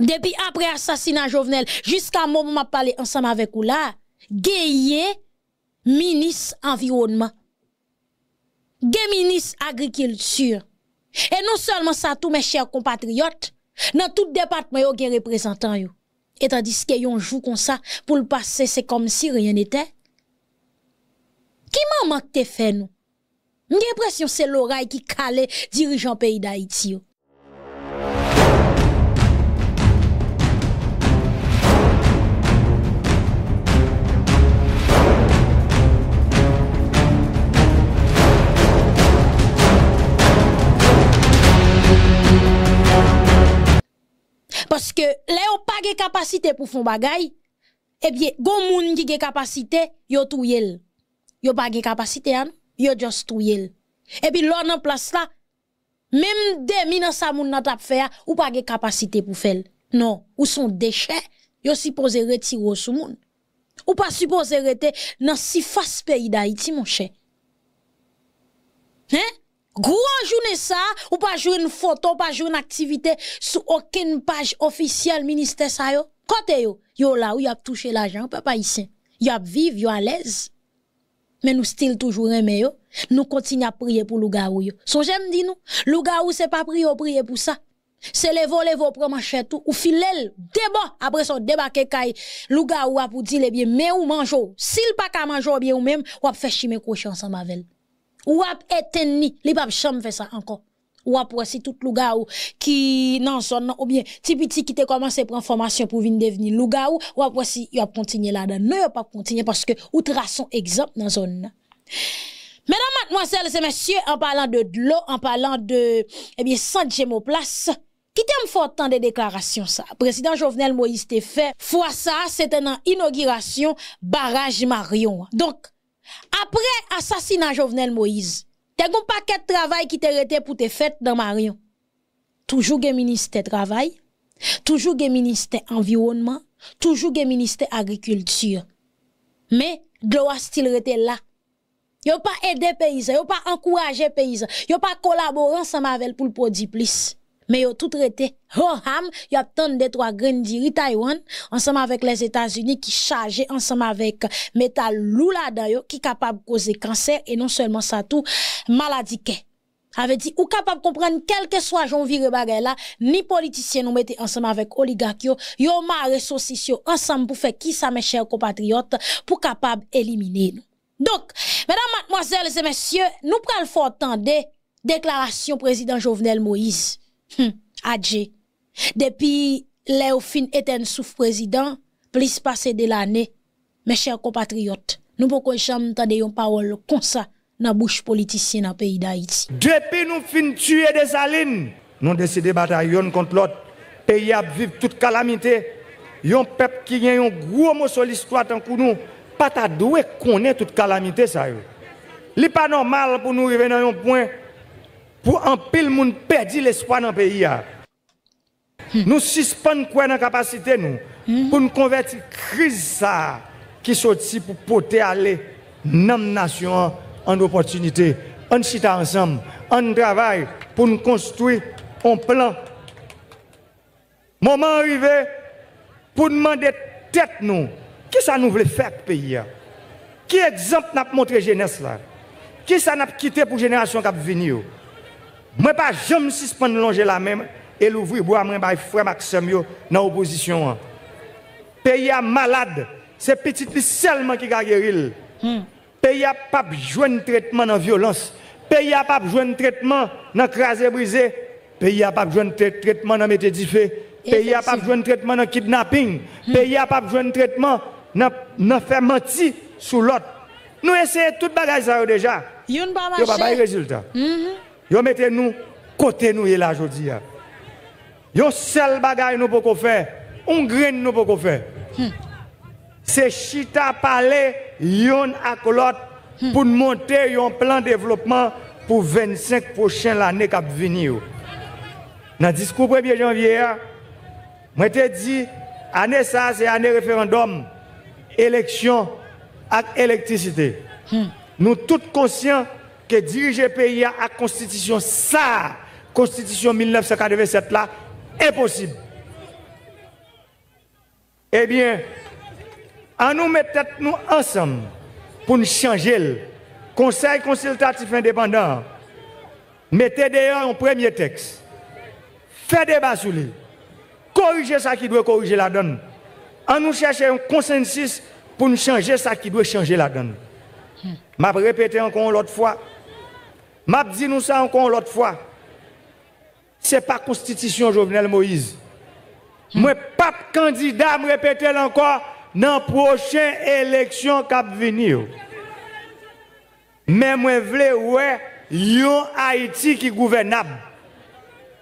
Depuis après assassinat Jovenel, jusqu'à moment m'a parlé ensemble avec vous là, gagné ministre environnement. Gay ministre agriculture. Et non seulement ça, tous mes chers compatriotes, dans tout département, il y a représentant. Yo. Et tandis que yon joue comme ça, pour le passer, c'est comme si rien n'était. Qui m'a manqué fait nous? J'ai l'impression c'est l'oreille qui calait dirigeant pays d'Haïti. Parce que là, on pas de capacité pour faire bagay, eh bien, gon moun qui de capacité, yo touyel. Yo pas de capacité, hein? yo just touyel. Et puis, l'on en place là, même des dans sa moun nan tap fait, ou pas de capacité pour faire. Non, ou son déchet, yo supposé retirer sous moun. Ou pas supposé rester dans si face pays d'Haïti, mon cher. Hein? Gros journée ça, ou pas jouer une photo, pas jouer une activité sur aucune page officielle ministère ça yo. Côté yo, yo là où y a touché l'argent, papa ici. Y a vivre, yo à l'aise. Mais nous still toujours aimer yo. Nous continuons à prier pour loup-garou yo. Son j'aime dit nous, loup-garou c'est pas prier, prier pour ça. C'est les voler, vos manchette ou filel, débat, après son débarquer kay, loup-garou a pour dire bien, mais ou manjo. S'il pas ka manjo bien ou même, ou a fait chimer cochon ensemble avec ou ap eteni, li pap cham fait ça encore. Ou ap si tout louga ou qui nan son ou bien ti petit qui te commencé prendre formation pour venir devenir louga ou ou ap si y a continuer là-dedans. Non, y a pas continuer parce que ou traçon exemple dans zone. Mesdames, mademoiselles et messieurs, en parlant de l'eau, en parlant de, eh bien, sans place, qui t'aime fort tant de déclarations ça? Président Jovenel Moïse te fait, fois ça, c'était une inauguration barrage Marion. Donc, après assassinat Jovenel Moïse, t'as un paquet de travail qui t'est été pour te fait dans Marion. Toujours le ministère travail, toujours le ministère environnement, toujours le ministère agriculture. Mais gloire still été là? Yo pas aider paysans, yo pas encourager paysans, yo pas collaborer ensemble avec pour le produire plus mais yo tout traité. Hoham, y a tant de trois graines diri Taïwan, ensemble avec les États-Unis qui chargent ensemble avec métal loula yo qui capable de causer cancer et non seulement ça tout, maladie avait dit ou capable comprendre quel que soit j'en vire bagay là ni politicien nous mettez ensemble avec oligarques yo yo marre saucisio ensemble pour faire qui ça mes chers compatriotes pour capable éliminer nous donc mesdames mademoiselles et messieurs nous prenons fort temps déclaration président Jovenel Moïse Hum, adje. Depuis Léofine était sous président, plus passé de l'année, mes chers compatriotes, nous pouvons jamais entendre une parole comme ça dans la bouche politicien dans le pays d'Haïti. Depuis nous fin tuer des salines, nous décidé de batailler contre l'autre. Pays a vivre toute calamité. Yon peuple qui a un gros mot sur l'histoire tant que nous, pas ta doué connaître toute calamité ça. n'est pas normal pour nous arriver dans un point pour un pile monde perdre l'espoir dans le pays. Nous suspendons quoi dans la capacité nous pour nous convertir crise ça qui sorti pour porter aller dans nation en opportunité. On chita ensemble, on travaille pour nous construire un plan. Moment arrivé pour demander tête nous, qui ça nous veut faire pays Qui exemple n'a montré jeunesse là? Qui ça n'a quitté pour génération qui va venir moi, pas jamais suspendre longer la même et l'ouvrir bois, moi, bah, frère Maxime, dans l'opposition. Pays est malade. C'est petit seulement qui a guéri. Hmm. Pays a pas besoin de traitement dans violence. Pays a pas besoin de traitement dans crasé brisé. Pays a pas besoin de traitement dans métier fait. Pays a pas besoin de traitement dans kidnapping. Hmm. Pays a pas besoin de traitement dans faire mentir sur l'autre. Nous essayons tout bagage ça déjà. Yon pas marcher. Yo pas résultat. Yo mettez nous côté nous là aujourd'hui. Yo seul bagage nous pouvons faire, on grain nous pouvons faire. Hmm. C'est chita parler yon ak l'autre hmm. pour monter un plan de développement pour 25 prochaines années qui venir. Dans le discours 1er janvier, moi te dit année ça c'est année référendum, élection et électricité. Hmm. Nous tous conscients que diriger pays à la constitution, ça, constitution 1987 là, impossible. Eh bien, en nous mettre nous ensemble pour nous changer le Conseil consultatif indépendant. Mettez d'ailleurs un premier texte. Faites débat sur lui. Corrigez ça qui doit corriger la donne. En nous chercher un consensus pour nous changer ça qui doit changer la donne. Je vais répéter encore l'autre fois. Je dit nous ça encore l'autre fois. Ce n'est pas constitution Jovenel Moïse. Je Moi, pas candidat, je répéter encore, dans la prochaine élection va venir. Mais je veux ouais, yon Haïti qui gouvernable.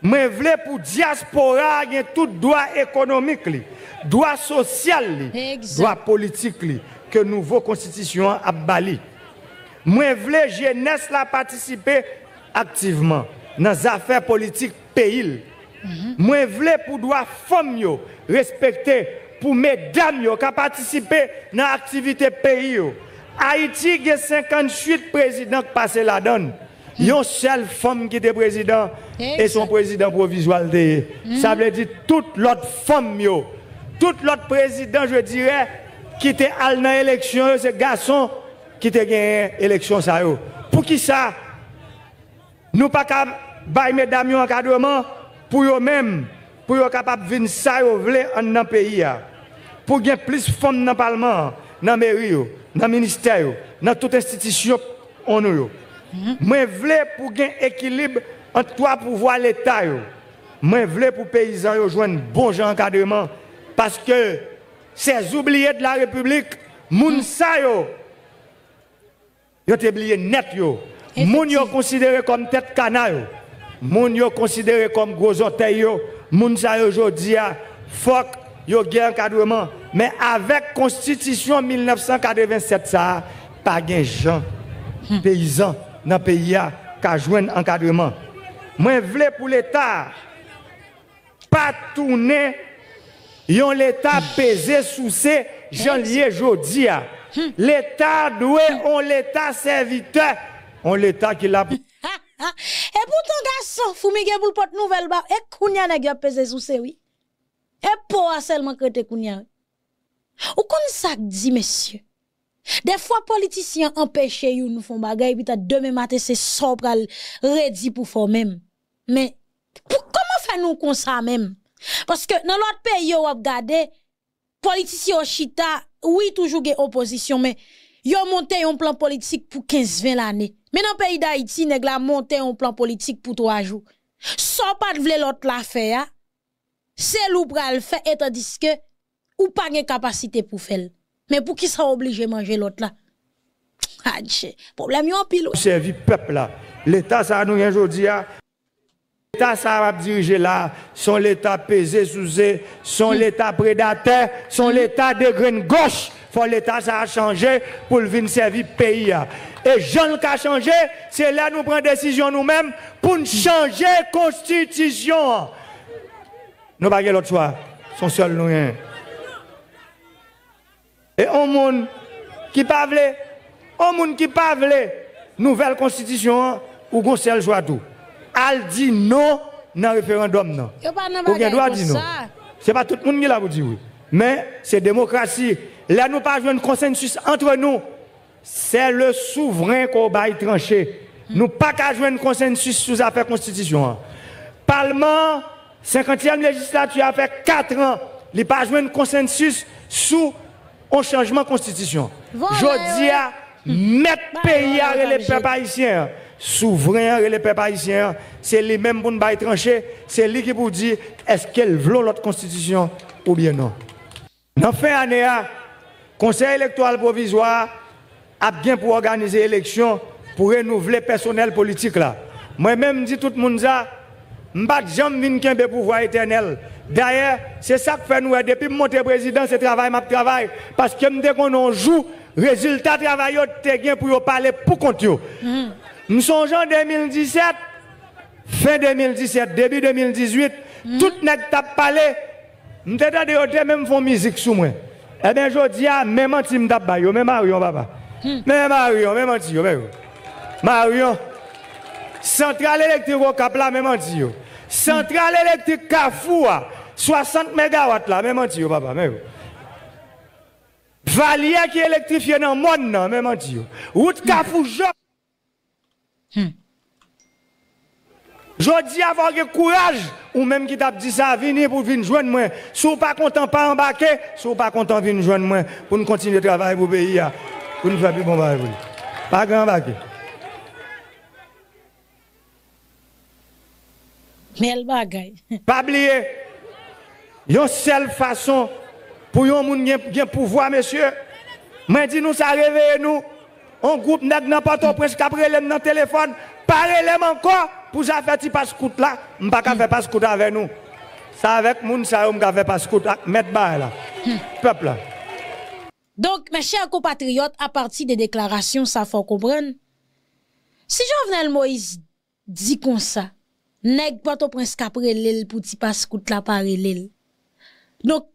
Je veux pour diaspora, il tout droit économique, droit social, droit politique que nouveau constitution a bali. Je veux jeunesse la participer activement dans les affaires politiques pays. Moi, je veux pour droit femmes respecter pour mesdames qui participent dans l'activité pays. Haïti a 58 présidents qui passent la donne. Il y a une seule femme qui était président et son président provisoire. Ça veut dire toute l'autre femme, toute l'autre président, je dirais, qui était à l'élection, c'est garçon qui était gagné l'élection. Pour qui ça? Nous pas qu'à mesdames un encadrement pour eux-mêmes, pour eux capables de venir ça dans le pays. Pour gagner plus de femmes dans le Parlement, dans la mairie, dans le ministère, dans toute institution, on nous. Moi, je veux pour gagner équilibre entre trois pouvoirs l'État. Moi, je veux pour les paysans un bon encadrement. Parce que ces oubliés de la République, moun sa yo, yo te oublié net yo. Moun yo considéré comme tête canard. Moun yo considéré comme gros orteil yo. Moun sa yo aujourd'hui faut yo un encadrement. Mais avec constitution 1987 ça, pas de gens paysans dans le pays qui a joué un encadrement. Moi, je veux pour l'État pas tourner yon l'État pesé sous ces gens liés aujourd'hui. L'État doit on l'État serviteur, on l'État qui l'a. Et pourtant, garçon, fumige pour le porte nouvelle, ba, et kounya n'a pas pesé sous oui. Et pour seulement que te kounya. Ou comme ça dit, monsieur? Des fois, politiciens empêchent you nous font bagay, puis demain matin, c'est sobral, ready pour faire même. Mais, comment faire nous comme ça même? Parce que dans l'autre pays, yo regardé, politiciens chita, oui, toujours des opposition, mais yo monté un plan politique pour 15-20 l'année. Mais dans le pays d'Haïti, nèg la monté un plan politique pour 3 jours. Sans pas de l'autre la faire, c'est l'ou pral fait, et tandis que, ou pas de capacité pour faire. Mais pour qui ça obligé manger l'autre là? Adje, problème yon pile. Servi peuple là. L'État ça nous aujourd'hui L'État ça va diriger là, son l'État pesé sous son l'État prédateur, son l'État de graine gauche. Faut l'État ça a changé pour venir servir pays. Et Jean qui a changé, c'est là nous prenons décision nous-mêmes pour changer la constitution. Nous pas l'autre choix, son seul nous. Et un monde qui parle, un monde qui parle, nouvelle constitution, ou qu'on seul choix tout. Al dit non dans le référendum. Ou bien doit dire non? Ce n'est pas tout le monde qui l'a dit oui. Mais c'est démocratie. Là, nous pas un consensus entre nous. C'est le souverain qu'on va trancher. Nous pas qu'à jouer un consensus sur l'affaire constitution. Parlement, 50e législature a fait 4 ans. Il n'a pas joué un consensus sur un changement de constitution. À mettre pays à les peuples haïtiens, souverain les peuples haïtiens, c'est les mêmes pour nous trancher, c'est lui qui vous dit est-ce qu'elle veut l'autre constitution ou bien non? Dans fin année, Conseil électoral provisoire a bien pour organiser l'élection pour renouveler le personnel politique là. Moi-même, dis tout le monde ça, je ne vais jamais pouvoir éternel. D'ailleurs, c'est ça que fait nous, depuis monter président, c'est travail, ma travail. Parce que dès qu'on joue, résultat travail, te pour parler pour compte. Nous sommes en 2017, fin 2017, début 2018, tout n'est pas parlé. Nous avons même fait musique sous moi. Eh bien, je dis, même menti, je même Marion, papa. Même Marion, même menti, même Marion. Centrale électrique au Cap là, même menti. Centrale électrique Carrefour, 60 MW là, même menti, papa. Même Valier qui électrifié dans le monde, non, même en Route Kafouja. Hmm. Je dis avoir le courage, ou même qui t'a dit ça, venir pour venir joindre moi. Si vous pas content, pas embarquer. Si vous pas content, venir joindre moi pour nous continuer de travailler pour le pays, pour nous faire plus bon travail. Pas grand embarquer. Mais le bagay. Pas oublier, une seule façon pour yon moun gen pouvoir, monsieur. Mais dis nous ça réveille nous. On groupe nèg nan pas ton prince qu'après dans le téléphone, parlez encore pour ça faire petit passe-coute là, m'pa ka faire passe-coute avec nous. Ça avec moun ça on faire passe-coute mettre bas là. Peuple là. Donc mes chers compatriotes, à partir des déclarations, ça faut comprendre. Si Jovenel Moïse dit comme ça, nèg pas ton prince qu'après l'île pour petit passe-coute là parler l'île. Donc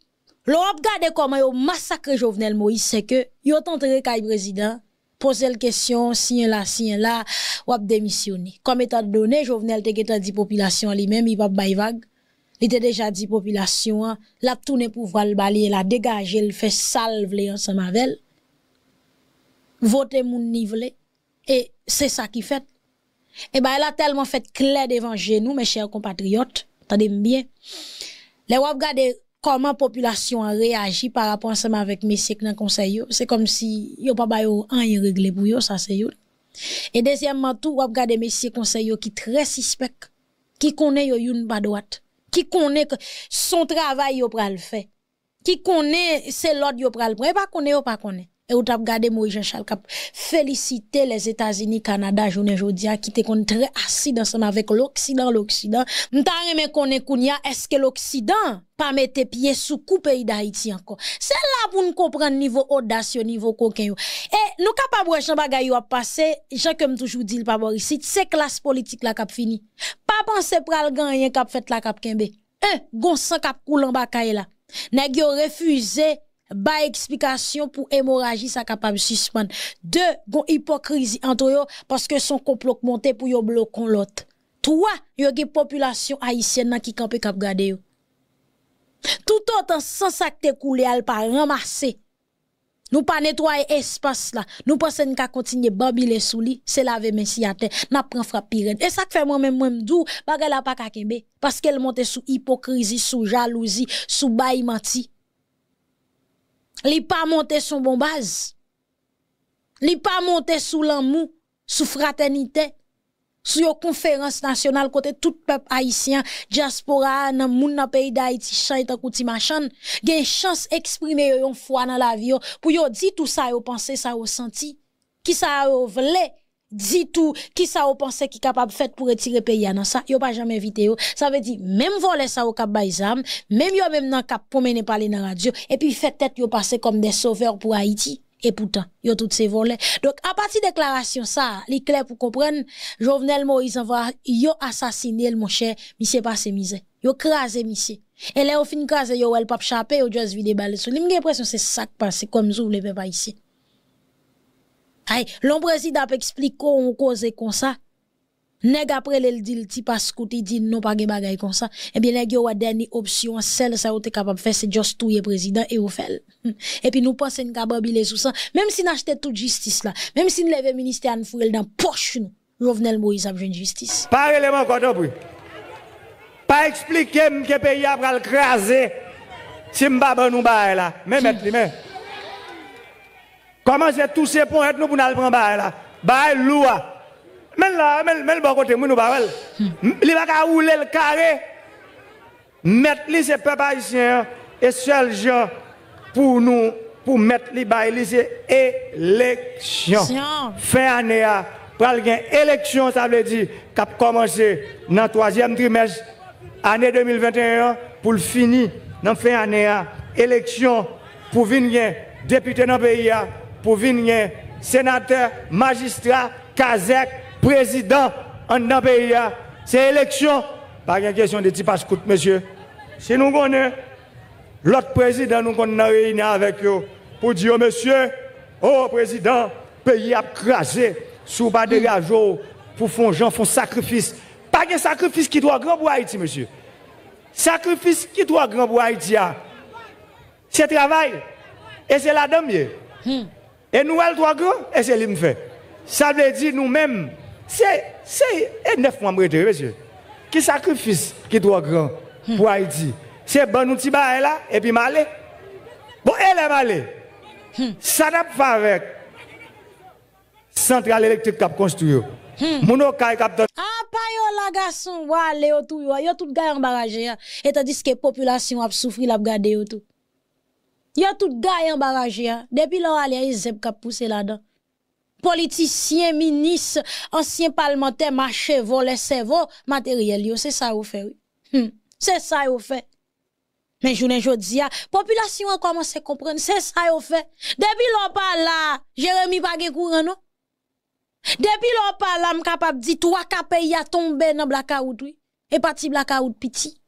A regardé comment yo massacré Jovenel Moïse, c'est que yo tenté kay président, poser la question, si là, si là, ou a démissionné. Comme état donné, Jovenel te dit dit population lui-même, il va bay vague. Il était déjà dit population, la tourné pour voir le balayer, la dégager, le fait salve ensemble avec. Voter moun nivelé. Et c'est ça qui fait. Et ben, elle a tellement fait clair devant nous, mes chers compatriotes. Attendez bien. Les wap gade comment population a réagi par rapport ensemble avec messieurs dans conseil c'est comme si yo pas ba yo rien réglé pour yo ça c'est yo. Et deuxièmement tout ou regarder messieurs conseil qui très suspect qui connaît yo une pas droite qui connaît son travail yo pral fait qui connaît c'est l'autre yo pral prend pas connaît yo pas connaît et ou t'a regardé Moïse Jean-Charles Cap féliciter les États-Unis, Canada, journée jodia qui te kon très assis ensemble avec l'Occident, l'Occident. M'ta remè connaît kounya est-ce que l'Occident pas mettre pied sous coup pays d'Haïti encore? C'est là pour nous comprendre niveau audacieux, niveau coquin. Et nous capable de bagay a passé, Jean comme toujours dit pas ici, c'est classe politique la cap fini. Pas penser pral gagner cap fait la cap kembe. Eh, gon sang cap coulant bakay là. Nèg yo refusé ba explication pour hémorragie ça capable suspendre deux gon hypocrisie entre eux parce que son complot monté pour yo bloquer l'autre trois yo gen population haïtienne qui campé cap garder yo. Tout autant sans ça te coulé al pas ramasser nous pas nettoyer espace là nous pensons qu'à continuer babiller sous lit c'est laver messi à terre n'a prend frappe et ça fait moi même moi m'dou bagay la pas kembe parce qu'elle monte sous hypocrisie sous jalousie sous bail menti Li pas monté son bon base. Li pas monté sous l'amour, sous fraternité, sous une conférence nationale côté tout peuple haïtien, diaspora, nan moun nan pays d'Haïti, chante kouti machan, gen chance exprimer yon foi dans la vie pour yo dit tout ça yo pensé ça yo senti, qui ça yo vle dit tout qui ça vous pensez qui capable fait pour retirer pays dans ça yo pas jamais invité ça veut dire même voler ça au cap baïsam même yo même dans cap promener parler dans radio et puis fait tête yo passer comme des sauveurs pour Haïti et pourtant yo toutes ces volets donc à partir de déclaration ça li clair pour comprendre Jovenel Moïse envoie yo assassiné mon cher monsieur passé misère yo crasé monsieur. Et là au fin crasé yo elle pas chapé yo juste vide balle sous l'impression c'est ça qui passe comme vous le pas ici Ay, l'on président explique qu'on cause comme ça. Nèg après le dit ti pas il dit non pas gen bagay comme ça. Eh bien nèg yo a dernière option celle ça ou capable faire c'est juste touyer président et ou fait. Et puis nous pensons nous babile sous ça même si n'acheter toute justice là, même si nous lever ministère en fouille dans poche nous. Jovenel Moïse a besoin justice. Pas élément encore bruit. Pas expliquer que pays a pral craser. Si m'ba nous ba là, même mettre lui même. Comment c'est tous ces points nous pour nous prendre là? Bah loua. Mais là, mais mais bon côté nous ba Il va rouler le carré. Mettre li c'est peuple haïtien et seul gens pour nous pour mettre li ba c'est élection. Fin année a pral gen élection ça veut dire qu'a commencé dans le troisième trimestre année 2021 pour le finir dans fin année élection pour venir député dans le pays pour venir sénateur, magistrat, kazek, président en dans pays. C'est élection. Pas une question de type scout, monsieur. Si nous connaissons l'autre président, nous avons réuni avec eux pour dire, monsieur, oh président, pays a crasé, sous pas de pour faire gens font sacrifice. Pas de sacrifice qui doit grand pour Haïti, monsieur. Sacrifice qui doit grand pour Haïti, c'est travail. Et c'est la dame. Hmm. Et nous, elle trois grands, et c'est lui me fait. Ça veut dire nous-mêmes, c'est, c'est, neuf mois, monsieur. Qui sacrifice qui trois grand pour Haïti? C'est bon outil là, et puis malé. Bon, elle est malé. Ça n'a pas avec centrale électrique qui a construit. Mon capteur. Ah, pas yo la garçon, wale yo tout yo, yo tout gars embarrassé. Et tandis que la population a souffert, la gade yo tout. Yo tout gars embarrassé. Depuis là, allez, ils ont poussé là-dedans. Politiciens, ministres, anciens parlementaires, marché, volé, cerveau, matériel, c'est ça vous fait, oui. Hmm. C'est ça vous fait. Mais je ne dis pas, population a commencé à comprendre, c'est ça vous fait. Depuis l'on parle là, Jérémy pas courant, non? Depuis l'on parle là, capable de dire, trois pays a tombé dans blackout, oui. Et parti blackout petit.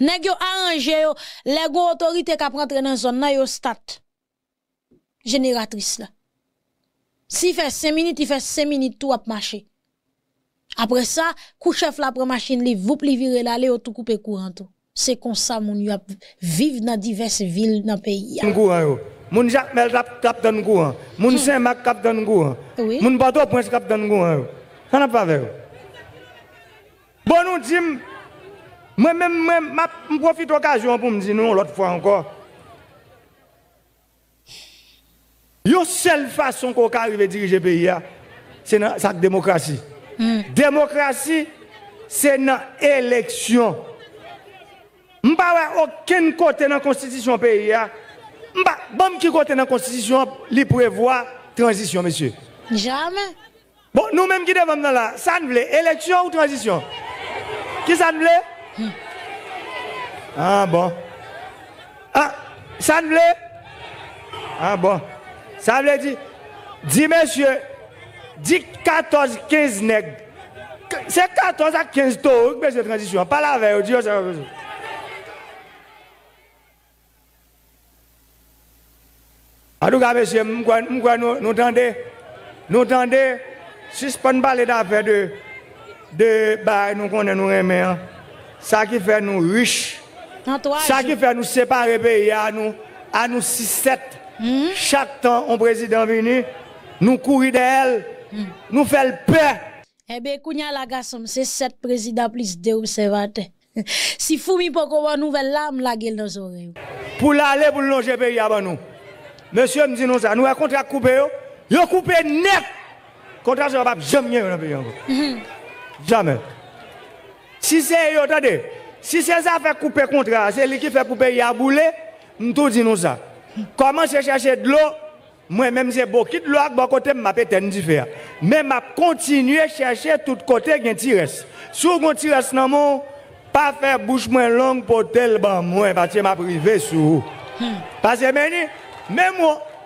Nèg yo arrangé yo, les go autorité qui rentre dans zone là yo stat. Génératrice là. Si fait 5 minutes, il fait 5 minutes tout ap marcher. Après ça, kou chef la prend machine li, vous pli virer la le tout couper courant tout. C'est comme ça moun yo vivre dans diverses villes dans pays. Courant yo. Moun Jacques Mel tap tap donne courant. Moun hmm. Saint-Marc tap donne courant. Oui. Moun Bateau Prince tap donne courant. Ça n'a pas vrai. Bon nous dit moi-même, je profite de l'occasion pour me dire non l'autre fois encore. La seule façon qu'on arrive à diriger le pays, c'est dans la démocratie. Hmm. Démocratie, c'est dans l'élection. Je ne pas aucun côté dans la constitution du pays. Ne pas qui côté dans la constitution qui prévoit transition, monsieur. Jamais. Bon, nous-mêmes qui devons là, ça ne voulait élection ou transition? Qui ça ne voulait ah bon. Ah, ça ne voulait Ah bon. Ça veut dire, dis monsieur, dis 14, 15 nègres. C'est 14 à 15 taux, de transition. Pas la veille, Dieu, En tout cas, monsieur, nous entendons, nous entendons, si je peux parler d'affaires de, de, bah, nous connaissons, nous aimons, ça qui fait nous riches. Ça qui fait nous séparer pays à nous, à nous 6-7. Hmm? Chaque temps, un président venu, nous courir d'elle, hmm. nous faire peur. Eh bien, Kounya la garçon, c'est 7 présidents plus 2 observateurs. si Foumi pour qu'on nouvelle lame, la gueule dans oreilles. Pour l'aller, pour longer pays avant nous. Monsieur me dit nous ça, nous avons contrat coupé, yo coupé net. Contrat ça va jamais dans le pays. Jamais. Si c'est, attendez, si c'est ça fait couper contrat, c'est lui qui fait pour payer à bouler, nous dit nous ça. Comment je chercher de l'eau? Moi-même, c'est beaucoup de l'eau à côté, je peux faire. Mais je continue à chercher tout côté qui tiresse. Si vous avez tiresse dans mon, pas faire bouche moins longue pour tel ban moi, parce que je privé sur Parce que même,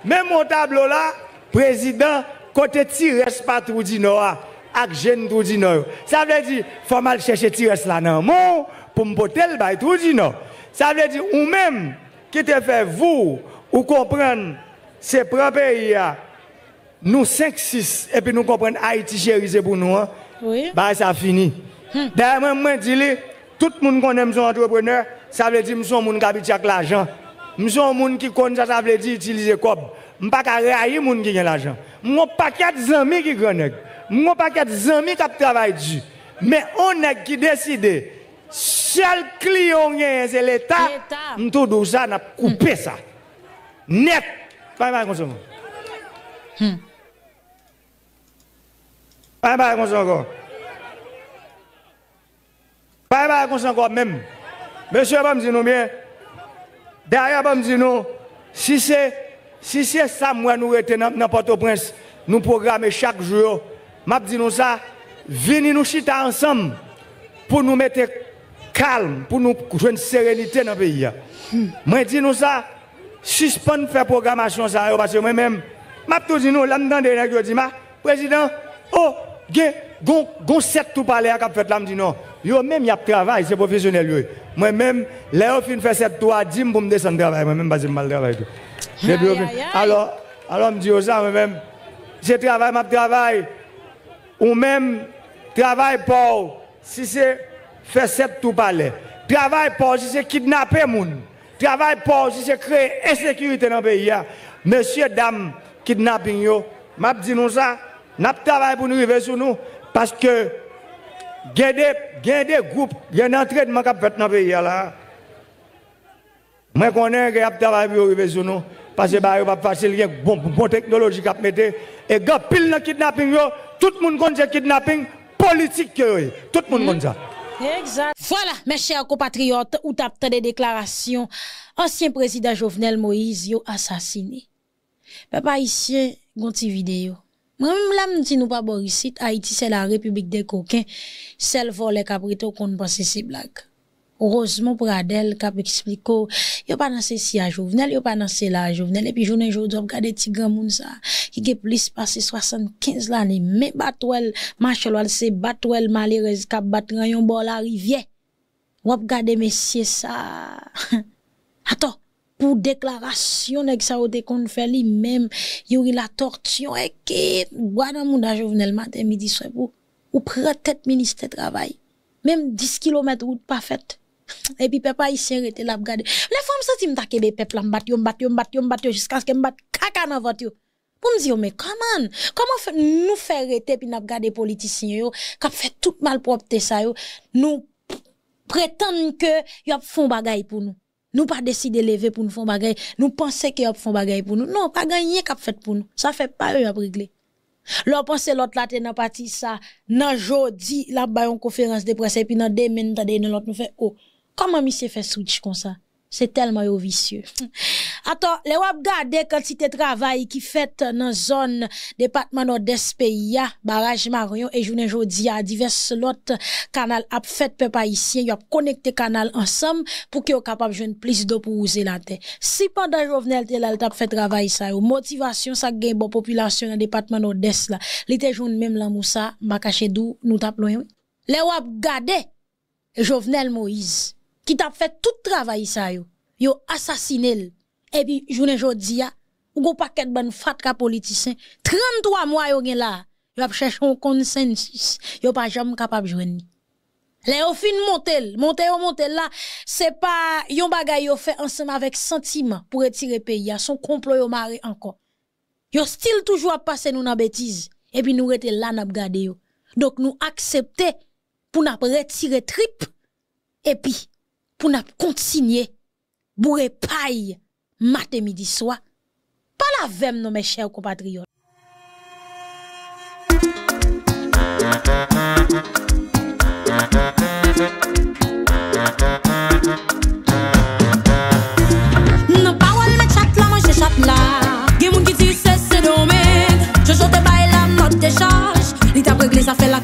même mon tableau là, président, côté tiresse pas tout dit non, avec jeune tout dit non. Ça veut dire, il faut mal chercher tiresse là dans mon, pour me porter le tout dit non. Ça veut dire, ou même, qui te fait vous, ou comprendre, c'est propre pays, nous 5-6, et puis nous comprenons Haïti chérisé pour nous, hein. oui. bah ça fini. Hmm. D'ailleurs, moi, je dis, tout le monde connaît son entrepreneur, ça veut dire que je suis un monde qui habite avec l'argent. Je suis un monde qui connaît ça, ça veut dire utiliser cob. Je ne pas les monde qui a l'argent. Je n'ai pas de amis qui connaissent. Je n'ai pas de amis qui travaillent. Mais on a qui décide seul client c'est l'État. Nous tout ça, n'a coupé ça. Net. Pas mal comme ça. Pas mal comme ça encore. Pas mal comme ça encore même. Monsieur, va me dire nous bien. Derrière, va me dire nous, si c'est si c'est ça, moi, nous retenons dans Port-au-Prince, nous programmer chaque jour, m'a dit nous ça, venez nous chiter ensemble pour nous mettre calme pour nous jouer une sérénité dans le pays. Moi, dis nous ça, suspend faire programmation ça, parce que moi-même, je tout dit nous, là, dedans, je dis, président, oh, gon, gon, sept tout parler à fait là, me dit non. Yo, même, il y a travail, c'est professionnel, Moi-même, là, je fait sept tout à 10 pour me descendre travail, moi-même, parce que je mal travail. Alors, alors, me dit ça, moi-même, je travaille, je travaille, ou même, travail pour, si c'est faire sept tout parler. Travail pour si c'est kidnapper moun. Travail pour si c'est créer insécurité dans le pays. Monsieur, dame, kidnapping, yo, m'a dit nous ça, n'a travail pour nous arriver sur nous parce que il y a des groupes, il y a des entraînements qui fait dans le pays là. Moi, je connais qu'il y a travail pour arriver sur nous parce que bah, pas facile, il y a bon, bon technologie qui mettre et quand pile dans kidnapping, yo, tout le monde connaît kidnapping politique, tout le monde connaît. Exact. Voilà, mes chers compatriotes, ou t'as des déclarations, ancien président Jovenel Moïse, yo assassiné. Papa ici, gonti vidéo. Moi-même, là, me nous pas Boris, Haïti, c'est la République des coquins. Celle volée caprito qu'on pense c'est blague. Heureusement pour Adèle qui a expliqué yo pas dans si à Jovenel, yo pas dans là Jovenel et puis journée jour doit regarder petit grand monde ça qui est plus passé 75 l'année mais batwel Marshall c'est batwel malheureuse qui bat rayon bord la rivière. Wap gade messieurs ça. Attends pour déclaration nèg ça ou qu'on fait lui même yori la tortion et que bois dans monde Jovenel matin midi soir pour ou prend tête ministère travail même 10 km route pas faite et puis papa ici arrêté la regarder les femmes senti m'ta kebe peuple m'bat yo m'bat yo m'bat yo m'bat jusqu'à ce que m'bat caca dans votre yo pour me dire mais comment comment nous faire arrêter puis n'a regarder politiciens yo qui fait tout mal propre ça yo? Nous prétendent que y a font bagay pour nous nous pas décider lever pour nous faire bagay. Nous pensons qu'ils font bagay pour nous. Non, pas gagner qu'a fait pour nous. Ça fait pas eux à régler. Leur pense l'autre là t'es dans parti ça. Nan jodi la ba une conférence de presse et puis dans deux minutes dans l'autre nous fait oh. Comment monsieur fait switch comme ça? C'est tellement vicieux. Attends, les wap gade quantité de travail qui fait dans zone département nord-est pays, barrage Marion et journée jodi à divers autres canal a fait peuple haïtien, y a connecté canal ensemble pour que capable joindre plus d'eau pour user la terre. Si pendant Jovenel tel a fait travail ça, motivation ça gagne bon population dans département nord-est là, l'été journée même la moussa, m'a caché d'où nous tap loin. Les wap gade Jovenel Moïse qui t'a fait tout travail ça yo. Yo assassiné et puis journée jodi a ou go paquet ban fatra politicien. 33 mois yo gen là. Yo a chercher un consensus. Yo pas jamais capable joindre les au fin montel monter yo montel là c'est pas yon bagay yo fait ensemble avec sentiment pour retirer pays son complot yo maré encore yo style toujours passer nous dans bêtise et puis nous rete là n'a garder yo. Donc nous accepter pour n'a retirer trip. Et puis pour nous continuer bourre paille matin midi soir. Pas la vem non mes chers compatriotes. Non parole mais chat la moi chat là Gen moun ki di se se domaine Je chante bail la note décharge Li t'a réglé ça fait la